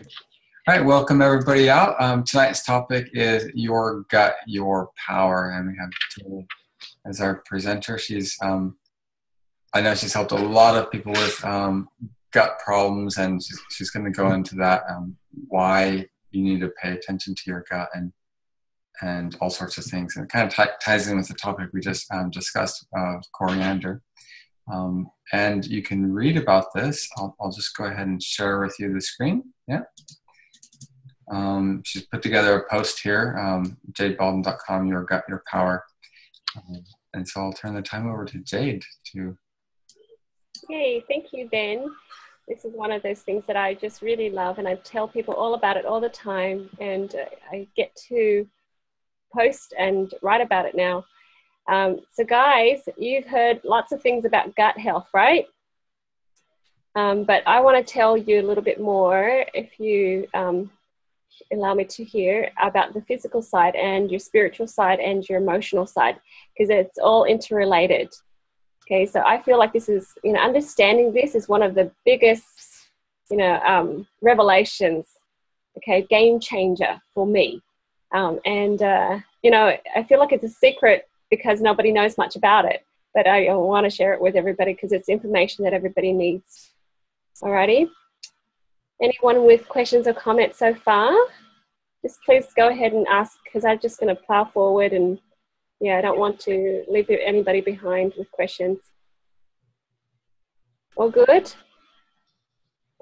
All right, welcome everybody out. Um, tonight's topic is your gut, your power, and we have Tilly as our presenter. She's, um, I know she's helped a lot of people with um, gut problems, and she's, she's going to go into that um, why you need to pay attention to your gut and and all sorts of things. And it kind of t- ties in with the topic we just um, discussed, uh, coriander. Um, and you can read about this. I'll, I'll just go ahead and share with you the screen. Yeah. Um, she's put together a post here, um, jadebalden.com, Your Gut, Your Power. Um, and so I'll turn the time over to Jade to. Hey, thank you, Ben. This is one of those things that I just really love, and I tell people all about it all the time, and uh, I get to post and write about it now. Um, so, guys, you've heard lots of things about gut health, right? Um, but I want to tell you a little bit more, if you um, allow me to hear, about the physical side and your spiritual side and your emotional side, because it's all interrelated. Okay, so I feel like this is, you know, understanding this is one of the biggest, you know, um, revelations, okay, game changer for me. Um, and, uh, you know, I feel like it's a secret because nobody knows much about it, but I want to share it with everybody because it's information that everybody needs. Alrighty. Anyone with questions or comments so far? Just please go ahead and ask because I'm just going to plow forward and yeah, I don't want to leave anybody behind with questions. All good?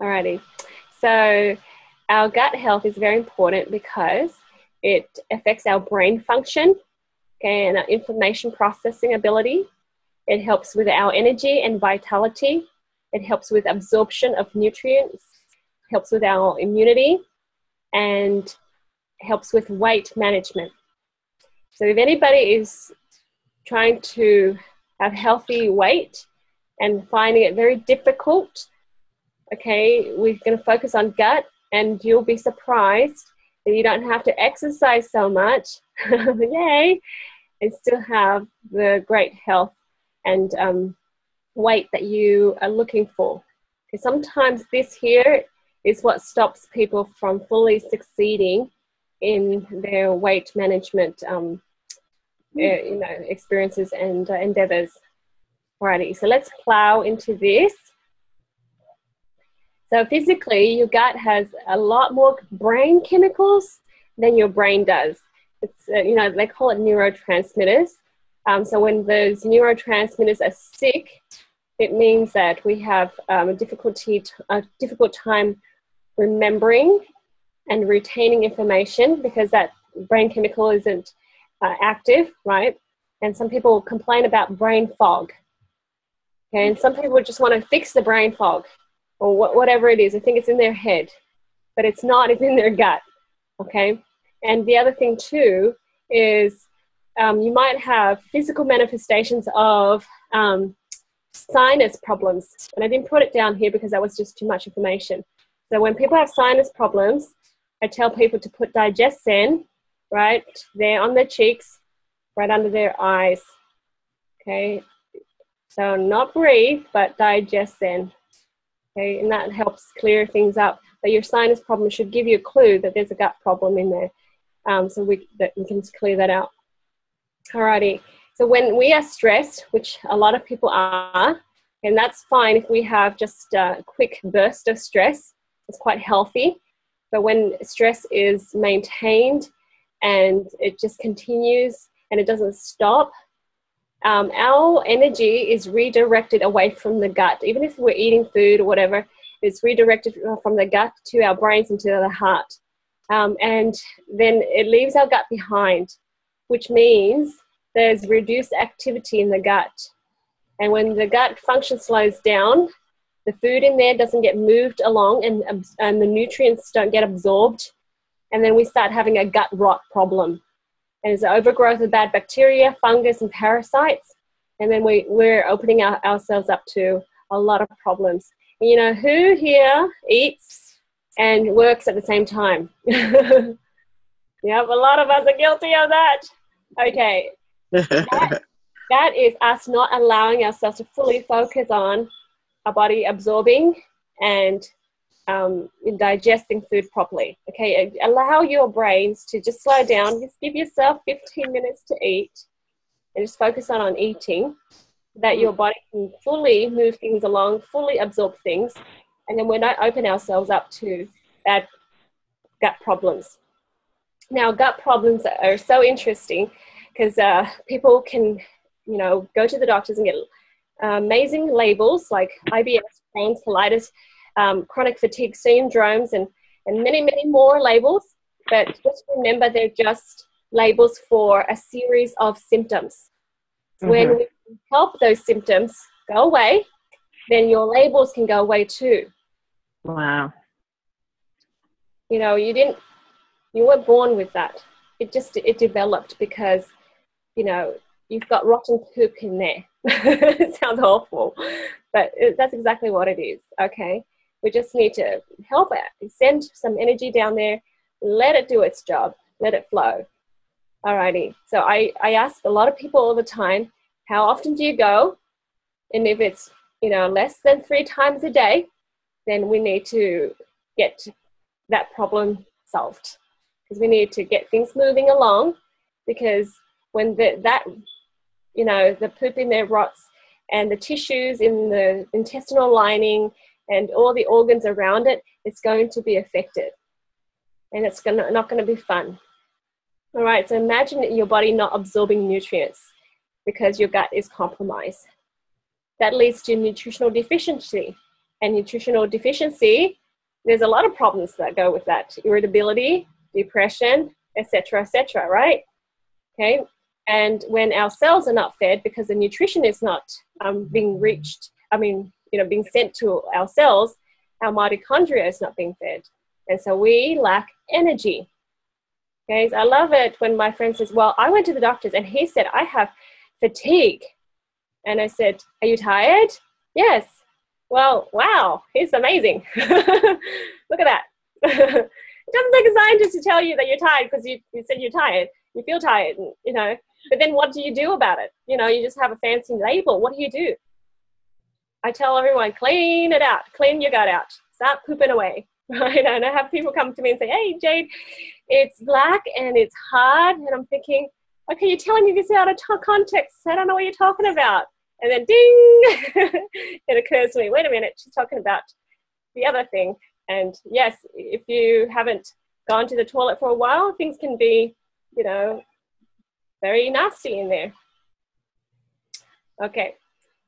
Alrighty. So our gut health is very important because it affects our brain function and our information processing ability. It helps with our energy and vitality. It helps with absorption of nutrients, helps with our immunity, and helps with weight management. So if anybody is trying to have healthy weight and finding it very difficult, okay, we're going to focus on gut, and you'll be surprised that you don't have to exercise so much. Yay! And still have the great health and um, weight that you are looking for. Because sometimes this here is what stops people from fully succeeding in their weight management um, uh, you know experiences and uh, endeavors. Alrighty so let's plow into this. So physically your gut has a lot more brain chemicals than your brain does it's uh, you know they call it neurotransmitters um, so when those neurotransmitters are sick it means that we have um, a difficulty a difficult time remembering and retaining information because that brain chemical isn't uh, active, right? And some people complain about brain fog. Okay, and some people just want to fix the brain fog or wh- whatever it is. I think it's in their head, but it's not, it's in their gut. Okay, and the other thing too is um, you might have physical manifestations of um, sinus problems. And I didn't put it down here because that was just too much information. So when people have sinus problems, I tell people to put DigestZen right there on their cheeks, right under their eyes. Okay, so not breathe, but DigestZen. Okay, and that helps clear things up. But your sinus problem should give you a clue that there's a gut problem in there, um, so we that we can clear that out. Alrighty. So when we are stressed, which a lot of people are, and that's fine if we have just a quick burst of stress. It's quite healthy. But when stress is maintained and it just continues and it doesn't stop, um, our energy is redirected away from the gut. Even if we're eating food or whatever, it's redirected from the gut to our brains and to the heart. Um, and then it leaves our gut behind, which means there's reduced activity in the gut. And when the gut function slows down, the food in there doesn't get moved along and, and the nutrients don't get absorbed. And then we start having a gut rot problem. And it's overgrowth of bad bacteria, fungus, and parasites. And then we, we're opening our, ourselves up to a lot of problems. And you know, who here eats and works at the same time? yep, a lot of us are guilty of that. Okay. that, that is us not allowing ourselves to fully focus on our body absorbing and um, in digesting food properly. Okay, allow your brains to just slow down. Just give yourself 15 minutes to eat, and just focus on on eating. That your body can fully move things along, fully absorb things, and then we're not open ourselves up to bad gut problems. Now, gut problems are so interesting because uh, people can, you know, go to the doctors and get uh, amazing labels like IBS, Crohn's, colitis, um, chronic fatigue syndromes, and, and many, many more labels. But just remember, they're just labels for a series of symptoms. Mm-hmm. When we help those symptoms go away, then your labels can go away too. Wow. You know, you didn't, you weren't born with that. It just, it developed because, you know, you've got rotten poop in there. it sounds awful, but it, that's exactly what it is. Okay. We just need to help it, send some energy down there, let it do its job, let it flow. Alrighty. So I, I ask a lot of people all the time, how often do you go? And if it's, you know, less than three times a day, then we need to get that problem solved. Because we need to get things moving along because when the, that you know the poop in there rots and the tissues in the intestinal lining and all the organs around it it's going to be affected. And it's gonna, not going to be fun. All right so imagine your body not absorbing nutrients because your gut is compromised. That leads to nutritional deficiency and nutritional deficiency, there's a lot of problems that go with that irritability, depression, etc., etc., right? Okay. And when our cells are not fed because the nutrition is not um, being reached, I mean, you know, being sent to our cells, our mitochondria is not being fed. And so we lack energy. Okay, so I love it when my friend says, Well, I went to the doctors and he said, I have fatigue. And I said, Are you tired? Yes. Well, wow, he's amazing. Look at that. it doesn't take a scientist to tell you that you're tired because you, you said you're tired. You feel tired, you know. But then what do you do about it? You know, you just have a fancy label. What do you do? I tell everyone, clean it out, clean your gut out, start pooping away. Right? And I have people come to me and say, hey, Jade, it's black and it's hard. And I'm thinking, okay, you're telling me this out of t- context. I don't know what you're talking about. And then ding, it occurs to me, wait a minute, she's talking about the other thing. And yes, if you haven't gone to the toilet for a while, things can be, you know, very nasty in there. Okay.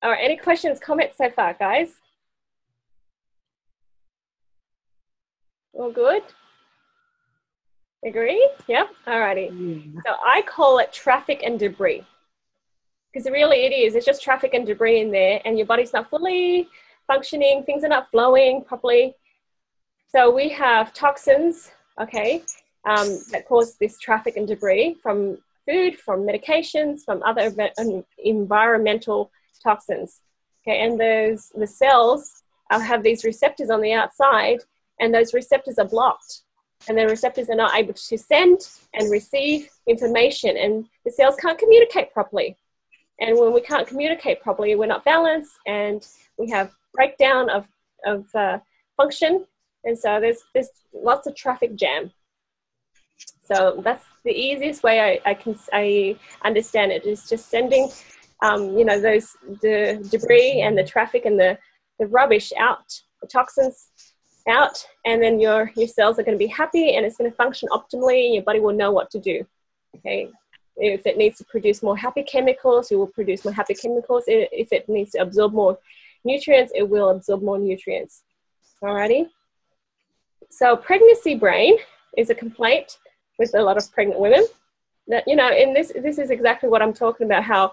All right, any questions, comments so far, guys? All good? Agree? Yep. Alrighty. Yeah. So I call it traffic and debris because really it is. It's just traffic and debris in there and your body's not fully functioning. Things are not flowing properly. So we have toxins okay um, that cause this traffic and debris from food from medications from other environmental toxins okay? And those the cells uh, have these receptors on the outside and those receptors are blocked. And the receptors are not able to send and receive information and the cells can't communicate properly and when we can't communicate properly, we're not balanced and we have breakdown of, of uh, function. And so there's, there's lots of traffic jam. So that's the easiest way I, I can I understand it is just sending, um, you know, those the debris and the traffic and the, the rubbish out, the toxins out, and then your your cells are going to be happy and it's going to function optimally. Your body will know what to do. Okay, if it needs to produce more happy chemicals, it will produce more happy chemicals. If it needs to absorb more nutrients, it will absorb more nutrients. Alrighty. So pregnancy brain is a complaint with a lot of pregnant women. That you know, and this this is exactly what I'm talking about. How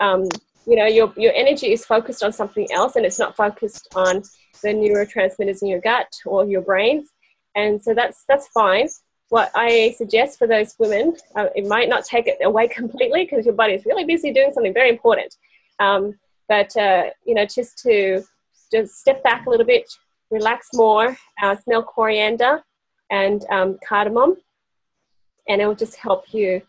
um, you know your your energy is focused on something else, and it's not focused on the neurotransmitters in your gut or your brains. And so that's that's fine what I suggest for those women, uh, it might not take it away completely because your body is really busy doing something very important. Um, but, uh, you know, just to just step back a little bit, relax more, uh, smell coriander and um, cardamom, and it will just help you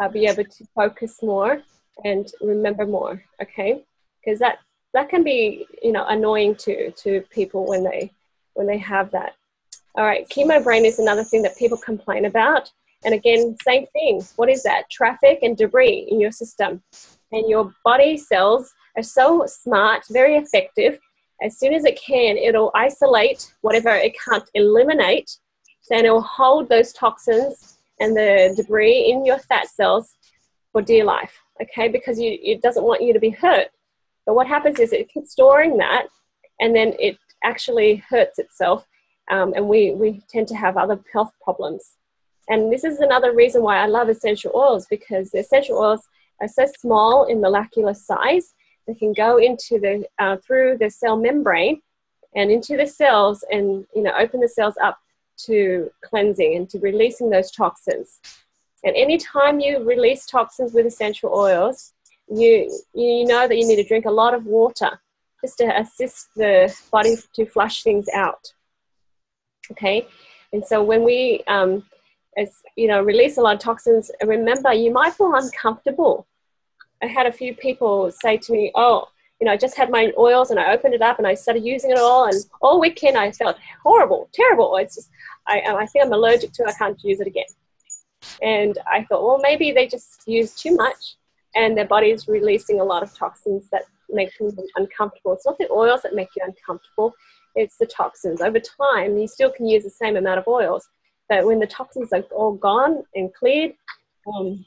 uh, be able to focus more and remember more, okay? Because that, that can be, you know, annoying to, to people when they when they have that. All right, chemo brain is another thing that people complain about. And again, same thing. What is that? Traffic and debris in your system. And your body cells are so smart, very effective. As soon as it can, it'll isolate whatever it can't eliminate. Then it'll hold those toxins and the debris in your fat cells for dear life, okay? Because you, it doesn't want you to be hurt. But what happens is it keeps storing that and then it actually hurts itself. Um, and we, we tend to have other health problems. And this is another reason why I love essential oils because the essential oils are so small in molecular size. They can go into the uh, through the cell membrane and into the cells, and you know open the cells up to cleansing and to releasing those toxins. And anytime you release toxins with essential oils, you you know that you need to drink a lot of water just to assist the body to flush things out. Okay, and so when we um, as you know release a lot of toxins, remember you might feel uncomfortable. I had a few people say to me, "Oh, you know, I just had my oils and I opened it up and I started using it all, and all weekend I felt horrible, terrible. It's just I, I think I'm allergic to it. I can't use it again." And I thought, well, maybe they just use too much and their body is releasing a lot of toxins that make them uncomfortable. It's not the oils that make you uncomfortable, it's the toxins. Over time, you still can use the same amount of oils, but when the toxins are all gone and cleared, um,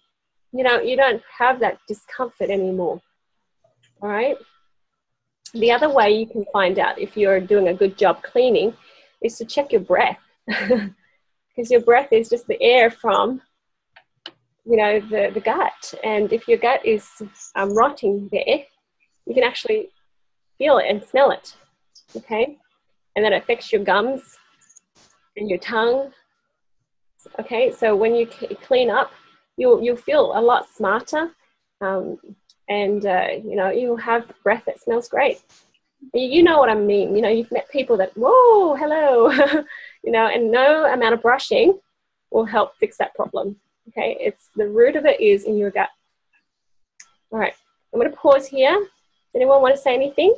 you know, you don't have that discomfort anymore. All right. The other way you can find out if you're doing a good job cleaning is to check your breath. because your breath is just the air from you know, the, the gut. And if your gut is um, rotting there, you can actually feel it and smell it. Okay? And that affects your gums and your tongue. Okay, so when you clean up, you'll, you'll feel a lot smarter. Um, and, uh, you know, you'll have breath that smells great. You know what I mean. You know, you've met people that, whoa, hello, you know, and no amount of brushing will help fix that problem. Okay, it's the root of it is in your gut. All right, I'm going to pause here. Anyone want to say anything?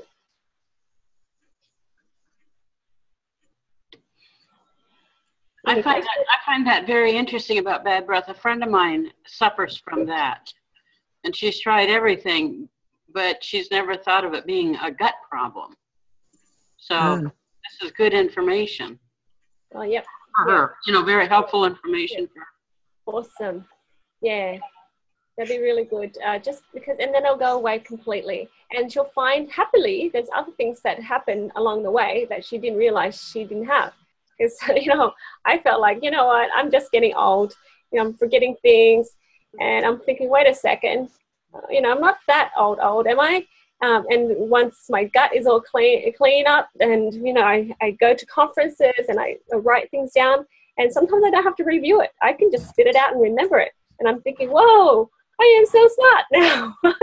I find, that, I find that very interesting about bad breath. A friend of mine suffers from that, and she's tried everything, but she's never thought of it being a gut problem. So mm. this is good information. Oh, yep. For her, you know, very helpful information for Awesome. Yeah, that'd be really good. Uh, just because, and then it'll go away completely. And she'll find happily there's other things that happen along the way that she didn't realize she didn't have. Because, you know, I felt like, you know what, I'm just getting old. You know, I'm forgetting things. And I'm thinking, wait a second, uh, you know, I'm not that old, old, am I? Um, and once my gut is all clean, clean up, and you know, I, I go to conferences and I, I write things down, and sometimes I don't have to review it. I can just spit it out and remember it. And I'm thinking, whoa, I am so smart now.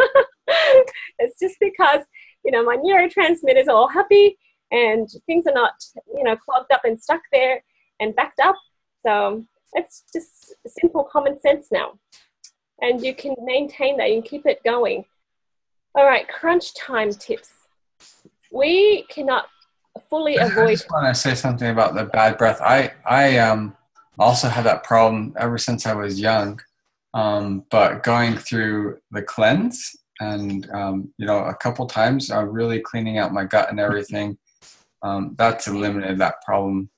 it's just because, you know, my neurotransmitters are all happy and things are not, you know, clogged up and stuck there and backed up. So it's just simple common sense now. And you can maintain that and keep it going. All right, crunch time tips. We cannot fully avoid. I just want to say something about the bad breath. I I um also had that problem ever since I was young. Um, but going through the cleanse and um, you know a couple times, uh, really cleaning out my gut and everything. Um, that's eliminated that problem,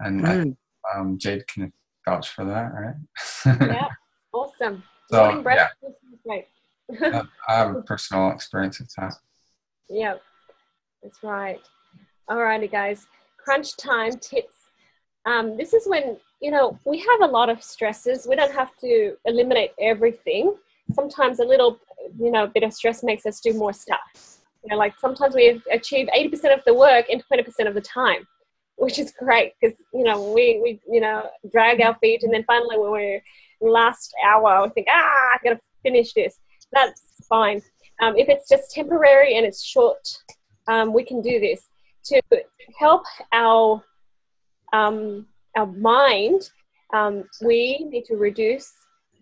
and mm. I, um, Jade can vouch for that, right? yeah, awesome. So yeah, I have a personal experience with that. Yeah, that's right. Alrighty, guys. Crunch time tips. Um, this is when, you know, we have a lot of stresses. We don't have to eliminate everything. Sometimes a little, you know, bit of stress makes us do more stuff. You know, like sometimes we achieve 80% of the work in 20% of the time, which is great because, you know, we, we, you know, drag our feet and then finally when we're last hour, we think, ah, I've gotta finish this. That's fine. Um, if it's just temporary and it's short, um, we can do this to help our um, our mind, um, we need to reduce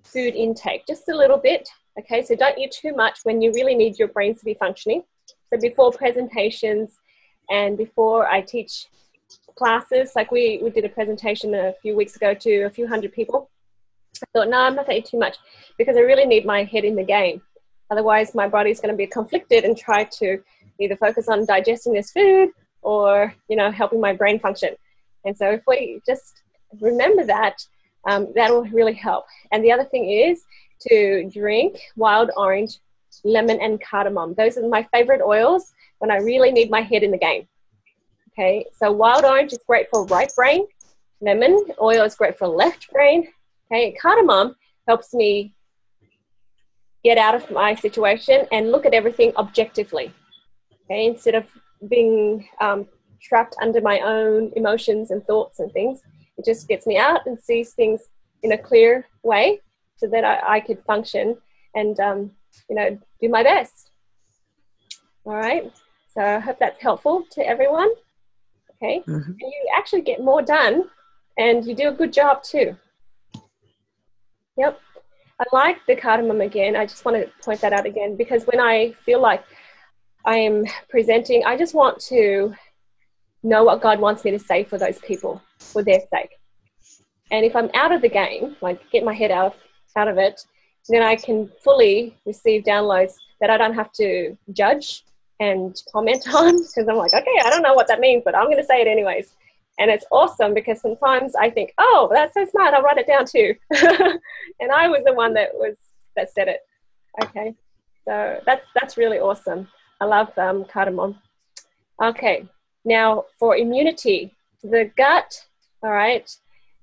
food intake just a little bit. Okay, so don't eat too much when you really need your brains to be functioning. So before presentations and before I teach classes. Like we, we did a presentation a few weeks ago to a few hundred people. I thought, no, I'm not going to eat too much because I really need my head in the game. Otherwise, my body's going to be conflicted and try to either focus on digesting this food or, you know, helping my brain function. And so if we just remember that, um, that will really help. And the other thing is to drink wild orange, lemon, and cardamom. Those are my favorite oils when I really need my head in the game. Okay, so wild orange is great for right brain. Lemon oil is great for left brain. Okay, cardamom helps me get out of my situation and look at everything objectively. Okay, instead of being um, trapped under my own emotions and thoughts and things, it just gets me out and sees things in a clear way so that I, I could function and um, you know do my best. All right. So I hope that's helpful to everyone. Okay. Mm-hmm. And you actually get more done and you do a good job too. Yep. I like the cardamom again. I just want to point that out again because when I feel like I am presenting, I just want to know what God wants me to say for those people for their sake. And if I'm out of the game, like get my head out out of it, then I can fully receive downloads that I don't have to judge and comment on because I'm like, okay, I don't know what that means, but I'm going to say it anyways. And it's awesome because sometimes I think, oh, that's so smart. I'll write it down too. and I was the one that was that said it. Okay, so that's that's really awesome. I love um, cardamom. Okay, now for immunity, the gut. All right,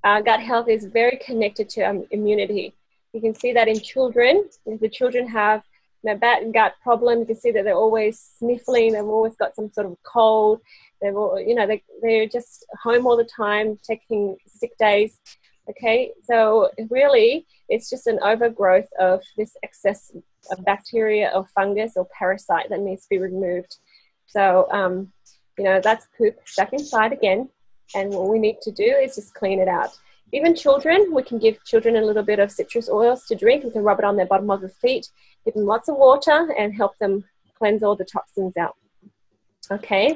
uh, gut health is very connected to um, immunity. You can see that in children. If the children have know, bad gut problem, you can see that they're always sniffling. They've always got some sort of cold. They've all, you know, they, they're just home all the time, taking sick days. Okay, so really, it's just an overgrowth of this excess of bacteria or fungus or parasite that needs to be removed. So, um, you know, that's poop stuck inside again. And what we need to do is just clean it out. Even children, we can give children a little bit of citrus oils to drink. We can rub it on their bottom of the feet, give them lots of water, and help them cleanse all the toxins out. Okay.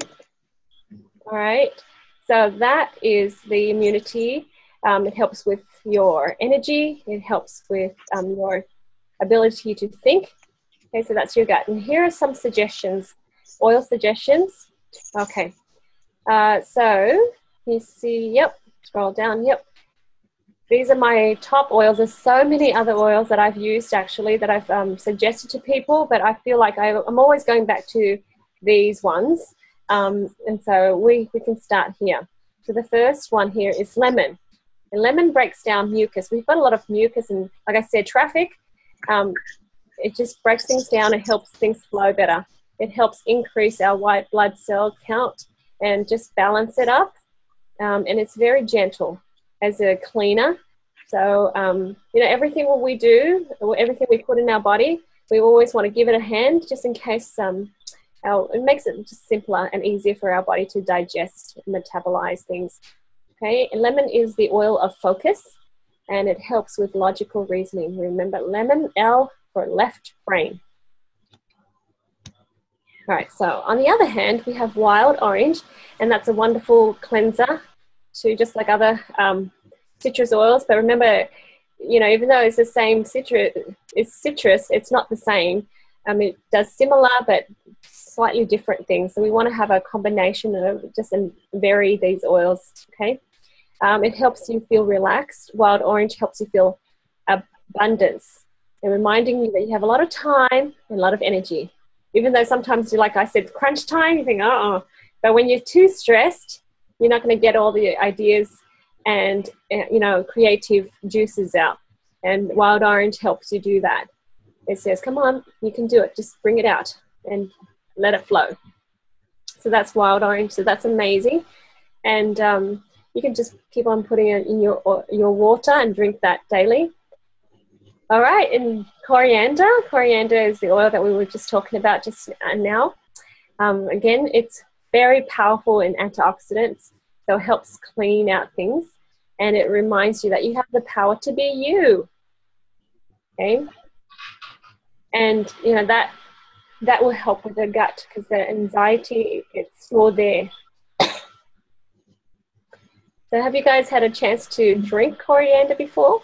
All right. So that is the immunity. Um, it helps with your energy. It helps with um, your ability to think. Okay, so that's your gut. And here are some suggestions, oil suggestions. Okay. Uh, so you see, yep, scroll down, yep these are my top oils. There's so many other oils that I've used actually that I've um, suggested to people, but I feel like I, am always going back to these ones. Um, and so we, we can start here. So the first one here is lemon. And lemon breaks down mucus. We've got a lot of mucus and like I said, traffic. Um, it just breaks things down and helps things flow better. It helps increase our white blood cell count and just balance it up. Um, and it's very gentle as a cleaner. So, um, you know, everything we do, everything we put in our body, we always want to give it a hand just in case um, our, it makes it just simpler and easier for our body to digest and metabolize things. Okay, and lemon is the oil of focus and it helps with logical reasoning. Remember, lemon, L for left brain. All right, so on the other hand, we have wild orange, and that's a wonderful cleanser to just like other um, citrus oils. But remember, you know, even though it's the same citrus, it's citrus, it's not the same. Um, it does similar but slightly different things. So we want to have a combination of just and vary these oils. Okay, um, it helps you feel relaxed. Wild orange helps you feel abundance and reminding you that you have a lot of time and a lot of energy. Even though sometimes, you like I said, crunch time, you think, oh, but when you're too stressed, you're not going to get all the ideas and eh, you know creative juices out. And wild orange helps you do that. It says come on you can do it. Just bring it out and let it flow. So that's wild orange. So that's amazing. And um, you can just keep on putting it in your your water and drink that daily. All right and coriander. Coriander is the oil that we were just talking about just now. Um, again it's very powerful in antioxidants, so it helps clean out things and it reminds you that you have the power to be you. Okay? And you know that that will help with the gut because the anxiety it's stored there. So, have you guys had a chance to drink coriander before?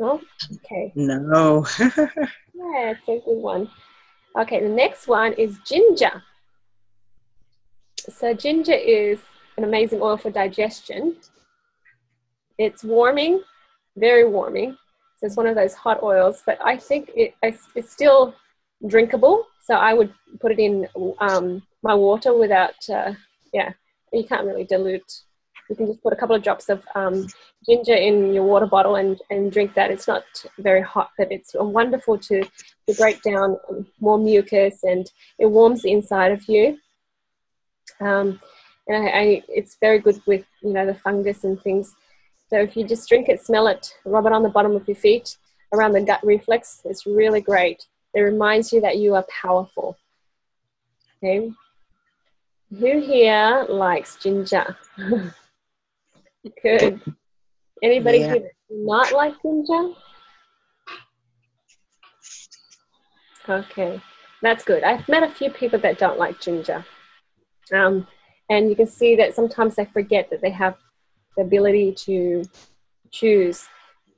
No? Okay. No. yeah, it's a good one. Okay, the next one is ginger. So, ginger is an amazing oil for digestion. It's warming, very warming. So, it's one of those hot oils, but I think it, it's still drinkable. So, I would put it in um, my water without, uh, yeah, you can't really dilute you can just put a couple of drops of um, ginger in your water bottle and, and drink that. It's not very hot, but it's wonderful to, to break down more mucus and it warms the inside of you. Um, and I, I, it's very good with you know the fungus and things. So if you just drink it, smell it, rub it on the bottom of your feet around the gut reflex, it's really great. It reminds you that you are powerful. Okay. Who here likes ginger? Good. Anybody yeah. who not like ginger? Okay, that's good. I've met a few people that don't like ginger. Um, and you can see that sometimes they forget that they have the ability to choose.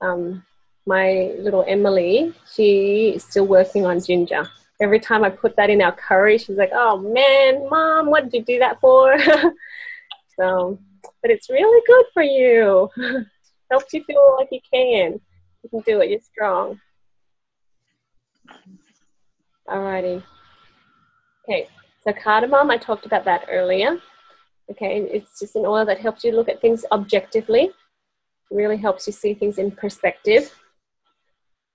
Um, my little Emily, she is still working on ginger. Every time I put that in our curry, she's like, oh man, mom, what did you do that for? so but it's really good for you. Helps you feel like you can. You can do it. You're strong. Alrighty. Okay, so cardamom, I talked about that earlier. Okay, it's just an oil that helps you look at things objectively. Really helps you see things in perspective.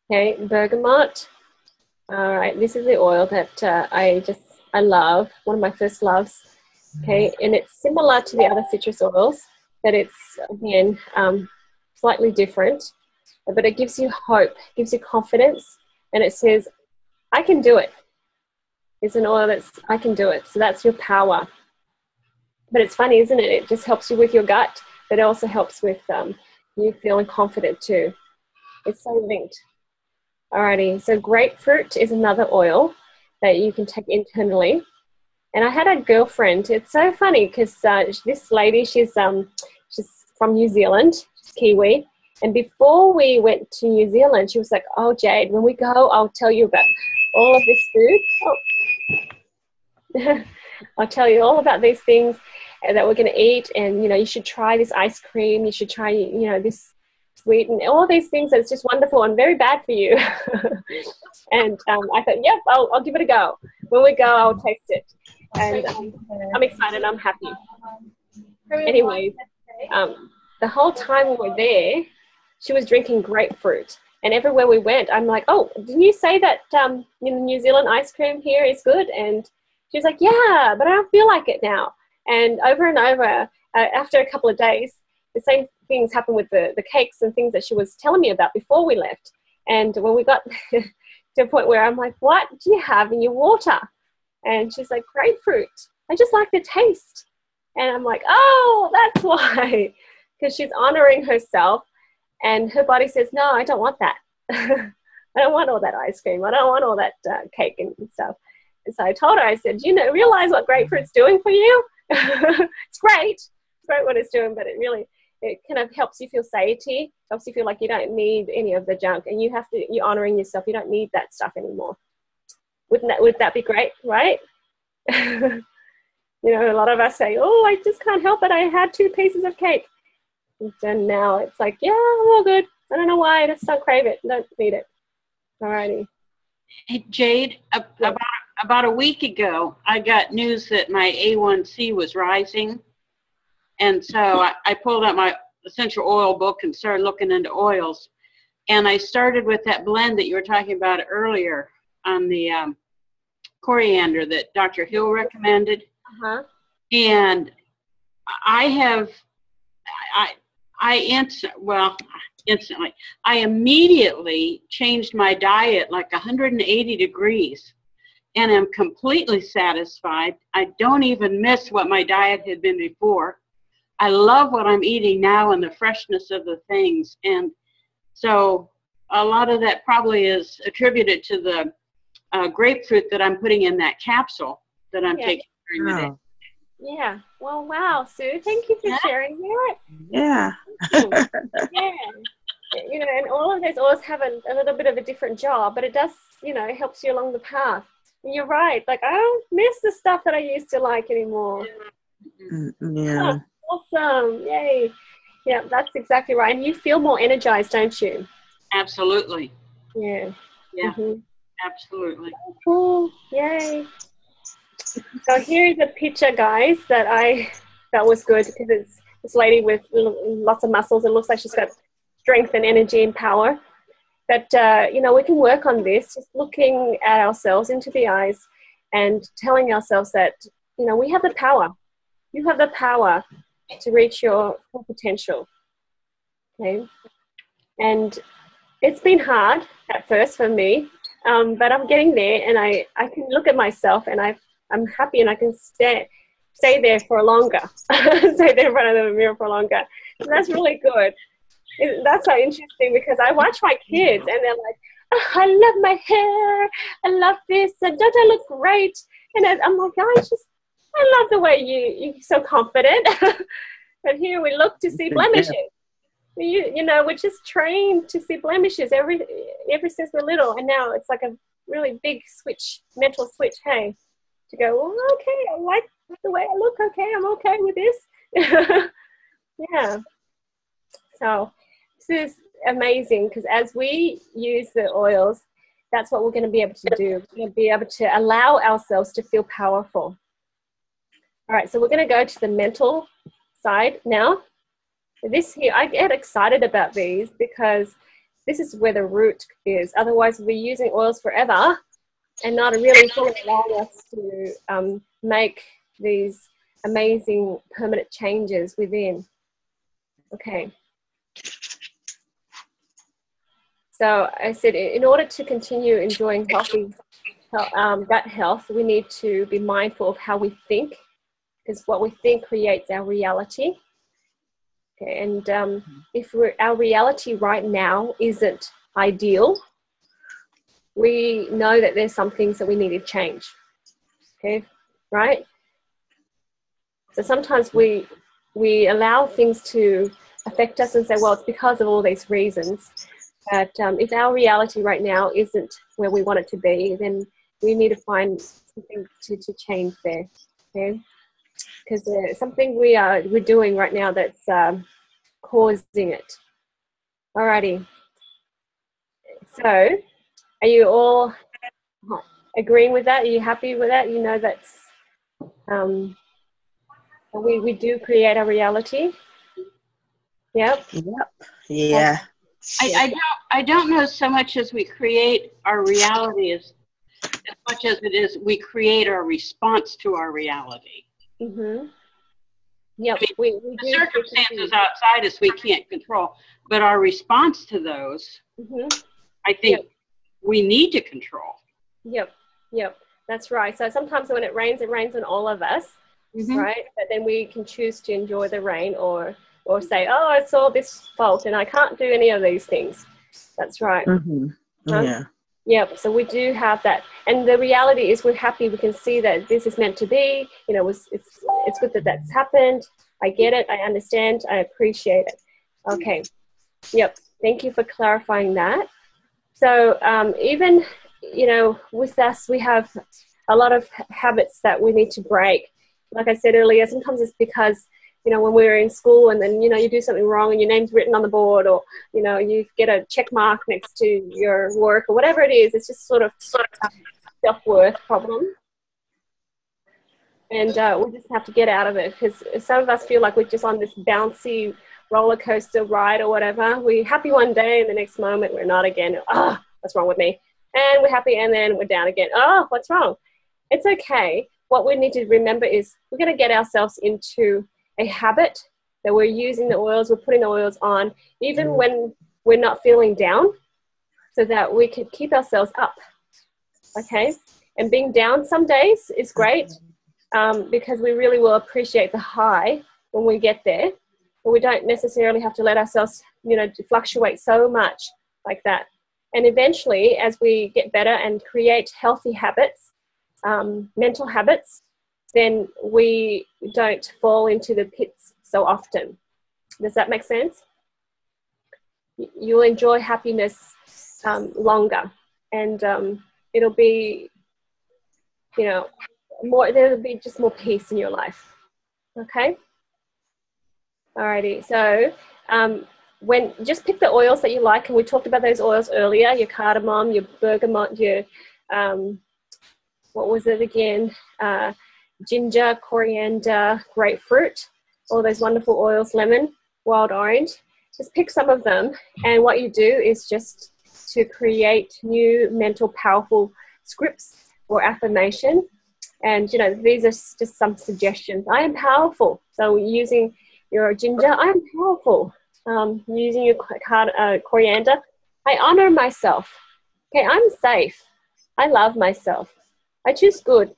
Okay, bergamot. All right, this is the oil that uh, I just I love. One of my first loves. Okay, and it's similar to the other citrus oils, but it's again um, slightly different. But it gives you hope, gives you confidence, and it says, I can do it. It's an oil that's, I can do it. So that's your power. But it's funny, isn't it? It just helps you with your gut, but it also helps with um, you feeling confident too. It's so linked. Alrighty, so grapefruit is another oil that you can take internally and I had a girlfriend. It's so funny because uh, this lady, she's um, she's from New Zealand, she's Kiwi. And before we went to New Zealand, she was like, "Oh, Jade, when we go, I'll tell you about all of this food. Oh. I'll tell you all about these things that we're going to eat, and you know, you should try this ice cream. You should try, you know, this sweet and all these things. That's just wonderful and very bad for you." and um, I thought, "Yep, I'll, I'll give it a go. When we go, I'll taste it." and um, I'm excited. I'm happy. Anyway, um, the whole time we were there, she was drinking grapefruit, and everywhere we went, I'm like, "Oh, didn't you say that um, in New Zealand ice cream here is good?" And she was like, "Yeah, but I don't feel like it now." And over and over, uh, after a couple of days, the same things happened with the, the cakes and things that she was telling me about before we left. And when we got to a point where I'm like, "What do you have in your water?" And she's like, grapefruit. I just like the taste. And I'm like, oh, that's why. Because she's honoring herself. And her body says, no, I don't want that. I don't want all that ice cream. I don't want all that uh, cake and stuff. And so I told her, I said, you know, realize what grapefruit's doing for you? it's great. It's great what it's doing, but it really, it kind of helps you feel satiety, helps you feel like you don't need any of the junk and you have to, you're honoring yourself. You don't need that stuff anymore. Wouldn't that, would that be great, right? you know, a lot of us say, oh, I just can't help it. I had two pieces of cake. And now it's like, yeah, I'm all good. I don't know why. I just don't crave it. Don't need it. Alrighty. Hey, Jade, about, about a week ago, I got news that my A1C was rising. And so I, I pulled out my essential oil book and started looking into oils. And I started with that blend that you were talking about earlier on the um, coriander that Dr. Hill recommended. Uh-huh. And I have, I, I instant, well, instantly, I immediately changed my diet like 180 degrees and am completely satisfied. I don't even miss what my diet had been before. I love what I'm eating now and the freshness of the things. And so a lot of that probably is attributed to the uh, grapefruit that I'm putting in that capsule that I'm yeah. taking during the day. Yeah. Well, wow, Sue. Thank you for Yeah. sharing that. Yeah. yeah. You know, and all of those oils have a, a little bit of a different job, but it does, you know, helps you along the path. And you're right. Like I don't miss the stuff that I used to like anymore. Mm, yeah. Awesome. Yay. Yeah, that's exactly right. And you feel more energized, don't you? Absolutely. Yeah. Yeah. Mhm. Absolutely. Cool. Yay. So here's a picture, guys, that I that was good because it's this lady with lots of muscles. It looks like she's got strength and energy and power. But uh, you know, we can work on this, just looking at ourselves into the eyes and telling ourselves that you know we have the power. You have the power to reach your full potential. Okay, and it's been hard at first for me um, but I'm getting there, and I, I can look at myself, and I I'm happy, and I can stay stay there for longer, stay there in front of the mirror for longer. So that's really good. It- that's so interesting because I watch my kids, and they're like, oh, I love my hair, I love this, and don't I look great? And I- I'm like, oh, I just I love the way you you're so confident. but here we look to see blemishes you, you know, we're just trained to see blemishes every ever since we're little, and now it's like a really big switch, mental switch. Hey, to go, well, okay, I like the way I look. Okay, I'm okay with this. yeah. So this is amazing because as we use the oils, that's what we're going to be able to do. We're going to be able to allow ourselves to feel powerful. All right, so we're going to go to the mental side now this here i get excited about these because this is where the root is otherwise we're using oils forever and not really fully allowing us to um, make these amazing permanent changes within. Okay. So i said in order to continue enjoying healthy um, gut health we need to be mindful of how we think because what we think creates our reality. Okay, and um, if our reality right now isn't ideal, we know that there's some things that we need to change. Okay, right? So sometimes we we allow things to affect us and say, well, it's because of all these reasons. But um, if our reality right now isn't where we want it to be, then we need to find something to, to change there. Okay because there's something we are we're doing right now that's um, causing it. Alrighty. So, are you all agreeing with that? Are you happy with that? You know that's um, we we do create our reality. Yep. Yep. Yeah. I, I don't I don't know so much as we create our reality as as much as it is we create our response to our reality. Mhm. Yep. I mean, we, we The do circumstances outside us we can't control, but our response to those, Mhm. I think we need to control. Yep. Yep. That's right. So sometimes when it rains, it rains on all of us. Mhm. right? But then we can choose to enjoy the rain or or say, oh, I saw this fault and I can't do any of these things. That's right. hmm Huh? Yeah. Yep. So we do have that, and the reality is we're happy. We can see that this is meant to be. You know, it's it's, it's good that that's happened. I get it. I understand. I appreciate it. Okay. Yep. Thank you for clarifying that. So um, even you know, with us, we have a lot of habits that we need to break. Like I said earlier, sometimes it's because you know when we were in school and then you know you do something wrong and your name's written on the board or you know you get a check mark next to your work or whatever it is. It's just sort of self worth problem. And uh, we just have to get out of it because some of us feel like we're just on this bouncy roller coaster ride or whatever. We're happy one day and the next moment we're not again. Ah, what's wrong with me? And we're happy and then we're down again. Oh, what's wrong? It's okay. What we need to remember is we're going to get ourselves into a habit that we're using the oils, we're putting the oils on, even when we're not feeling down, so that we can keep ourselves up. Okay? And being down some days is great um, because we really will appreciate the high when we get there. But we don't necessarily have to let ourselves, you know, fluctuate so much like that. And eventually, as we get better and create healthy habits, um, mental habits, then we don't fall into the pits so often. Does that make sense? You'll enjoy happiness um, longer, and um, it'll be, you know, more. There'll be just more peace in your life. Okay. Alrighty. So um, when just pick the oils that you like, and we talked about those oils earlier. Your cardamom, your bergamot, your um, what was it again? Uh, ginger, coriander, grapefruit, all those wonderful oils, lemon, wild orange. Just pick some of them, and what you do is just to create new mental, powerful scripts or affirmation. And you know, these are just some suggestions. I am powerful. So using your ginger, I am powerful. Um, using your uh, coriander, I honor myself. Okay, I'm safe. I love myself. I choose good,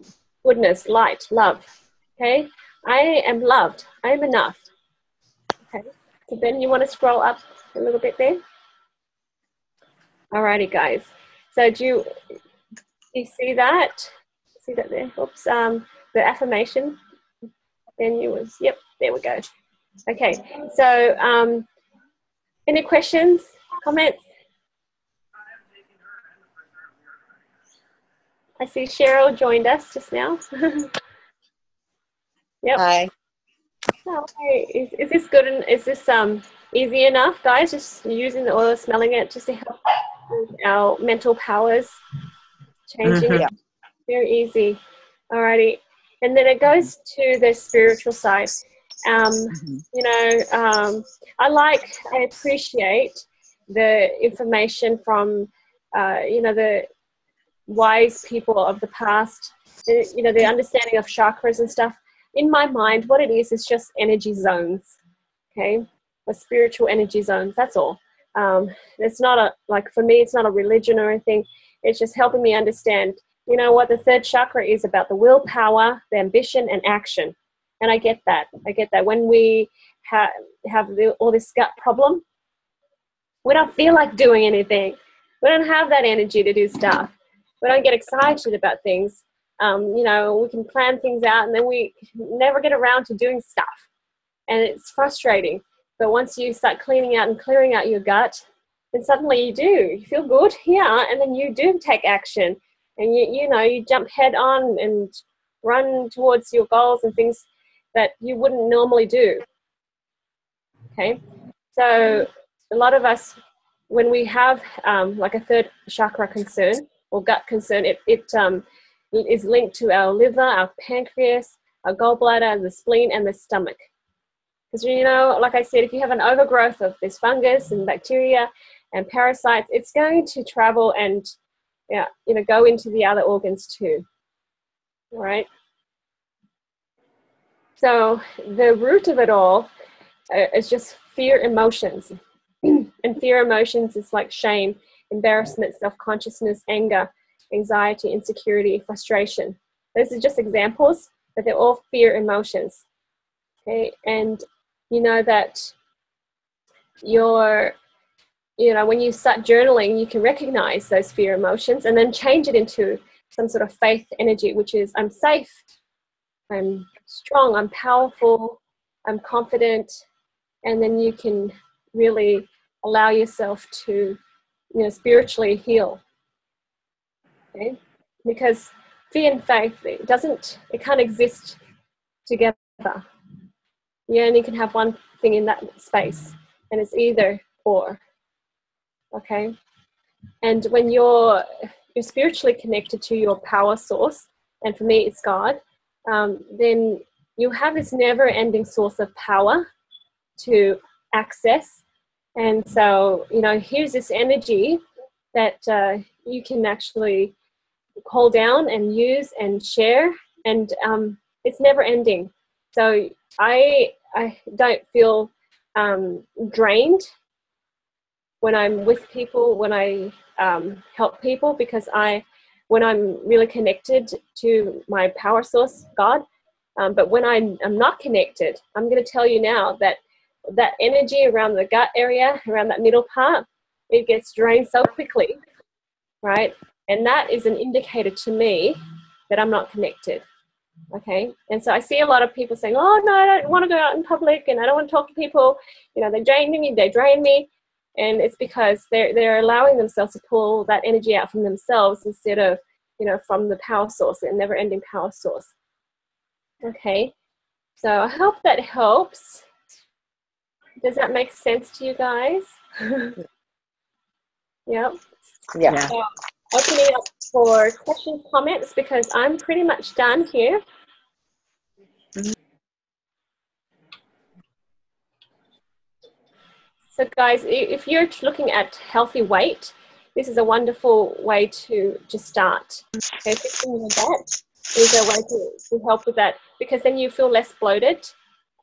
goodness, light, love. Okay, I am loved. I am enough. Okay, so then you want to scroll up a little bit there. Alrighty, guys. So do you, do you see that? See that there? Oops. Um, the affirmation. Then you was yep. There we go. Okay. So um, any questions, comments? I see Cheryl joined us just now. yep. Hi. Oh, is, is this good and is this um easy enough, guys? Just using the oil, smelling it, just to help our mental powers changing. Mm-hmm. Very easy. Alrighty. And then it goes to the spiritual side. Um, mm-hmm. You know, um, I like, I appreciate the information from, uh, you know, the wise people of the past, you know, the understanding of chakras and stuff. In my mind, what it is is just energy zones, okay, or spiritual energy zones. That's all. Um, it's not a like for me, it's not a religion or anything. It's just helping me understand, you know, what the third chakra is about the willpower, the ambition, and action. And I get that. I get that. When we ha- have the, all this gut problem, we don't feel like doing anything. We don't have that energy to do stuff we don't get excited about things. Um, you know, we can plan things out and then we never get around to doing stuff. And it's frustrating. But once you start cleaning out and clearing out your gut, then suddenly you do. You feel good, yeah, and then you do take action. And you, you know, you jump head on and run towards your goals and things that you wouldn't normally do. Okay, so a lot of us, when we have um, like a third chakra concern, or gut concern, it, it um, is linked to our liver, our pancreas, our gallbladder, the spleen, and the stomach. Because, you know, like I said, if you have an overgrowth of this fungus and bacteria and parasites, it's going to travel and, yeah, you know, go into the other organs too. All right? So the root of it all uh, is just fear emotions. and fear emotions is like shame embarrassment, self consciousness, anger, anxiety, insecurity, frustration. Those are just examples, but they're all fear emotions. Okay, and you know that your you know when you start journaling you can recognize those fear emotions and then change it into some sort of faith energy which is i'm safe i'm strong i'm powerful i'm confident and then you can really allow yourself to you know spiritually heal. Okay? Because fear and faith it doesn't it can't exist together. You only can have one thing in that space and it's either or. Okay? And when you're you're spiritually connected to your power source and for me it's god um, then you have this never ending source of power to access and so, you know, here's this energy that uh, you can actually call down and use and share, and um, it's never ending. So I I don't feel um, drained when I'm with people, when I um, help people, because I when I'm really connected to my power source, God. Um, but when I'm, I'm not connected, I'm going to tell you now that that energy around the gut area, around that middle part, it gets drained so quickly, right? And that is an indicator to me that I'm not connected. Okay, and so I see a lot of people saying, "Oh no, I don't want to go out in public, and I don't want to talk to people. You know, they drain me, they drain me," and it's because they're they're allowing themselves to pull that energy out from themselves instead of you know from the power source, the never-ending power source. Okay, so I hope that helps. Does that make sense to you guys? yep. Yeah. So opening up for questions, comments, because I'm pretty much done here. So guys, if you're looking at healthy weight, this is a wonderful way to, to start. Okay, fixing your gut is a way to, to help with that because then you feel less bloated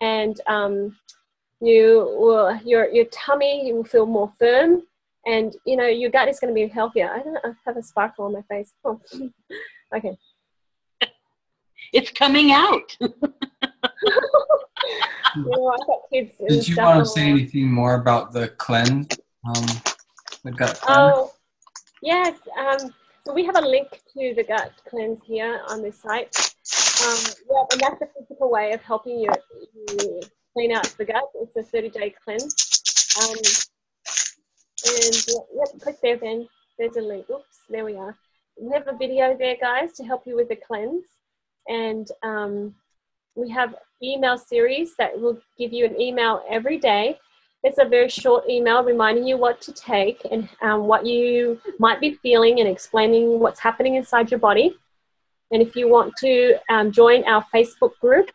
and um, you will, your, your tummy you will feel more firm and you know your gut is going to be healthier. I don't I have a sparkle on my face. Oh. okay. It's coming out. you I've got kids Did you want to say anything more about the cleanse? Um, the gut cleanse? Oh, yes. Um, so we have a link to the gut cleanse here on this site. Um, yeah, and that's a physical way of helping you, you clean out the gut. It's a 30 day cleanse. Um, and yeah, yep, click there, Ben. There's a link. Oops, there we are. We have a video there, guys, to help you with the cleanse. And um, we have email series that will give you an email every day. It's a very short email reminding you what to take and um, what you might be feeling and explaining what's happening inside your body. And if you want to um, join our Facebook group,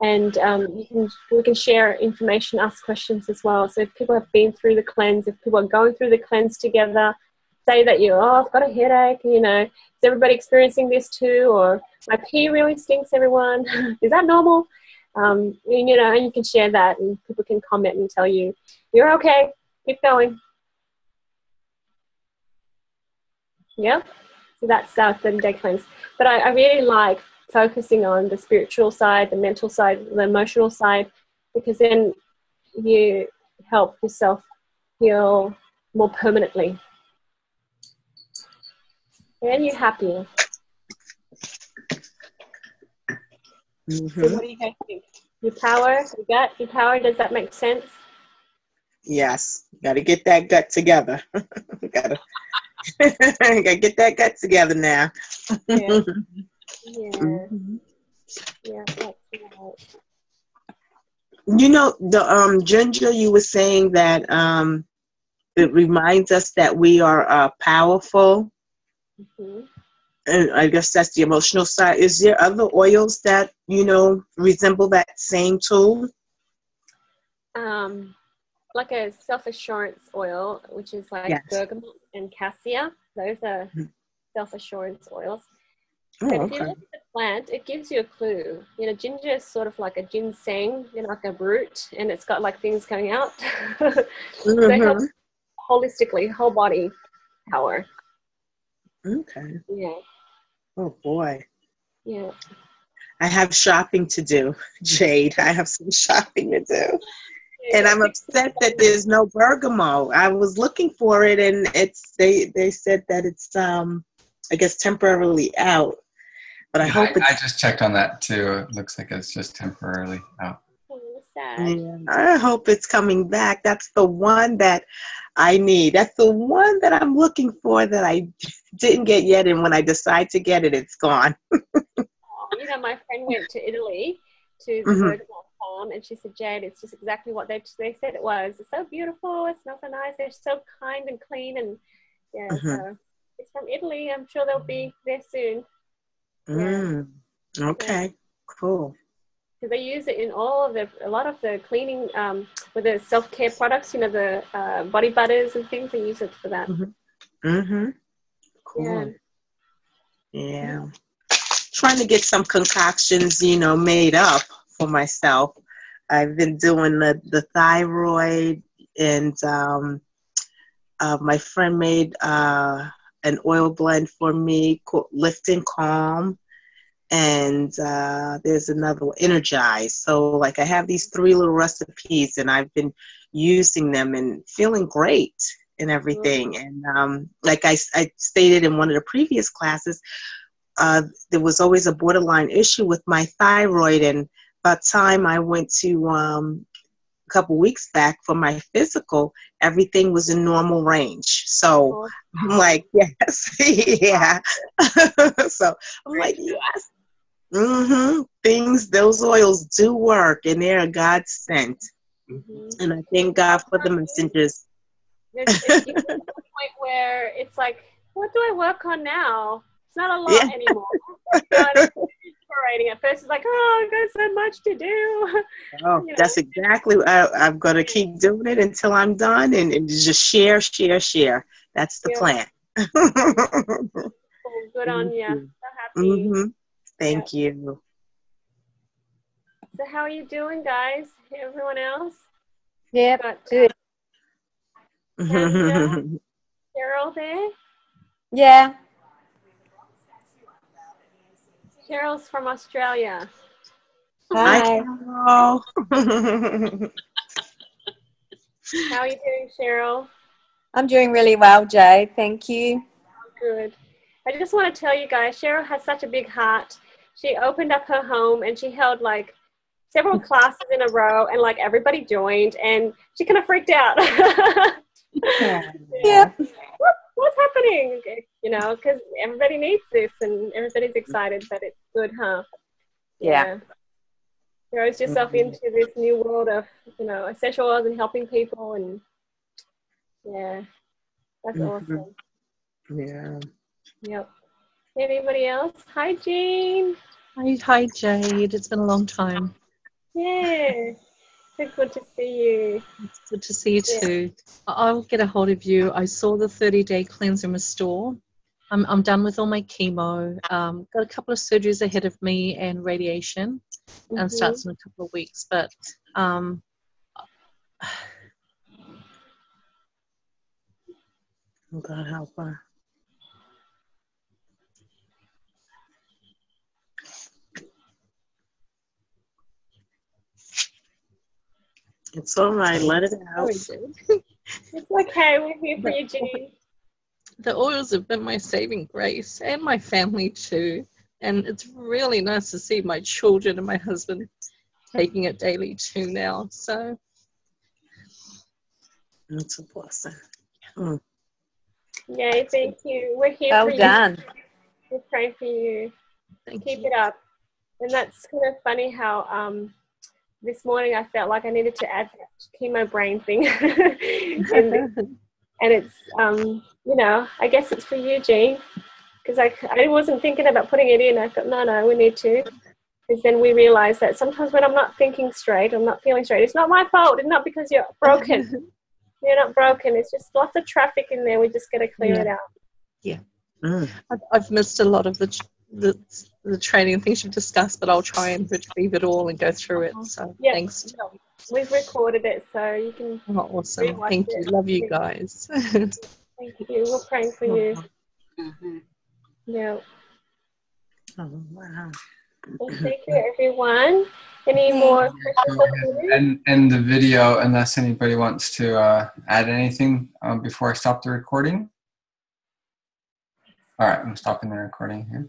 and um, you can we can share information, ask questions as well. So if people have been through the cleanse, if people are going through the cleanse together, say that you oh I've got a headache, you know, is everybody experiencing this too? Or my pee really stinks, everyone. is that normal? Um, and, you know, and you can share that, and people can comment and tell you you're okay. Keep going. Yeah. So that's our 30 day cleanse. But I, I really like focusing on the spiritual side, the mental side, the emotional side, because then you help yourself heal more permanently. And you're happier. So Mhm. what do you guys think? Your power, your gut, your power, does that make sense? Yes, got to get that gut together. got to got to get that gut together now. Yeah. Yeah, Mhm. yeah, that's right. You know, the um Ginger, you were saying that um it reminds us that we are uh, powerful, Mhm. and I guess that's the emotional side. Is there other oils that you know resemble that same tool? um, like a self-assurance oil, which is like Yes. bergamot and cassia. Those are Mhm. self-assurance oils. Oh, But if you look at the plant, it gives you a clue. You know, ginger is sort of like a ginseng, you know, like a root, and it's got like things coming out. so helps Mhm. holistically, whole body power. Okay. Yeah, Oh boy. yeah. I have shopping to do, Jade. I have some shopping to do. And I'm upset that there's no bergamot. I was looking for it and it's they they said that it's um I guess temporarily out. But I Yeah, hope I, it's I just checked on that too. It looks like it's just temporarily out. Sad. yeah, I hope it's coming back. That's the one that I need. That's the one that I'm looking for that I didn't get yet and when I decide to get it it's gone. you know, my friend went to Italy to the Mhm. bergamot farm, and she said, "Jade, it's just exactly what they they said it was. It's so beautiful. It smells so nice. They're so kind and clean, and yeah. Mhm. So it's from Italy. I'm sure they'll be there soon Mm, okay. Cool. Because they use it in all of the a lot of the cleaning um, with the self care products. You know, the uh, body butters and things. They use it for that. Mm Mhm. Cool. Yeah. Trying to get some concoctions, you know, made up for myself. I've been doing the, the thyroid, and um, uh, my friend made uh, an oil blend for me called Lift and Calm. And uh, there's another one, Energize. So, like, I have these three little recipes, and I've been using them and feeling great and everything. And um, like I, I stated in one of the previous classes, uh, there was always a borderline issue with my thyroid, and by the time I went to um, a couple weeks back for my physical, everything was in normal range. So oh. I'm like, yes, yeah. so I'm like, yes. Mm-hmm. Things, those oils do work, and they're God sent. Mm-hmm. And I thank God for the messengers. There's, a point where it's like, what do I work on now? It's not a lot yeah. anymore. Writing at first, it's like, oh, I've got so much to do. Oh, you know? that's exactly. I, am going to keep doing it until I'm done, and, and just share, share, share. That's the yeah. plan. oh, good on you. So happy. Mm-hmm. Thank yeah. you. So, how are you doing, guys? Everyone else? Yeah, good. Cheryl there? Yeah. Cheryl's from Australia. Hi. How are you doing, Cheryl? I'm doing really well, Jay. Thank you. Good. I just want to tell you guys, Cheryl has such a big heart. She opened up her home and she held like several classes in a row and like everybody joined and she kind of freaked out. yeah. yeah. What, what's happening? You know, because everybody needs this and everybody's excited that it's good, huh? Yeah. Throws yourself mm-hmm. into this new world of, you know, essential oils and helping people and yeah, that's mm-hmm. awesome. Yeah. Yep. Anybody else? Hi, Jean. Hi, hi, Jade. It's been a long time. Yeah. So good to see you. It's good to see you too. I'll get a hold of you. I saw the 30 day cleanse and restore. I'm, I'm done with all my chemo. Um, got a couple of surgeries ahead of me and radiation, mm-hmm. and starts in a couple of weeks. But um, oh God help her. It's all right. Let it out. it's okay. We're here for you, Jean. The oils have been my saving grace and my family too. And it's really nice to see my children and my husband taking it daily too now. So it's a blessing. Mm. Yay, thank you. We're here well for done. you. We're praying for you. Thank Keep you. it up. And that's kind of funny how um, this morning I felt like I needed to add that chemo brain thing. and, and, it's, um, you know, I guess it's for you, Jean, because I, I wasn't thinking about putting it in. I thought, no, no, we need to. Because then we realize that sometimes when I'm not thinking straight, I'm not feeling straight, it's not my fault. It's not because you're broken. you're not broken. It's just lots of traffic in there. We just got to clear yeah. it out. Yeah. Mm. I've, I've missed a lot of the the, the training and things you've discussed, but I'll try and retrieve it all and go through it. So yep. thanks. We've recorded it, so you can. Oh, awesome! Thank you. Love you guys. Thank you. We're praying for you. Mm-hmm. Yeah. Oh wow. Well, thank you, everyone. Any more questions? And end the video unless anybody wants to uh, add anything um, before I stop the recording. All right, I'm stopping the recording here.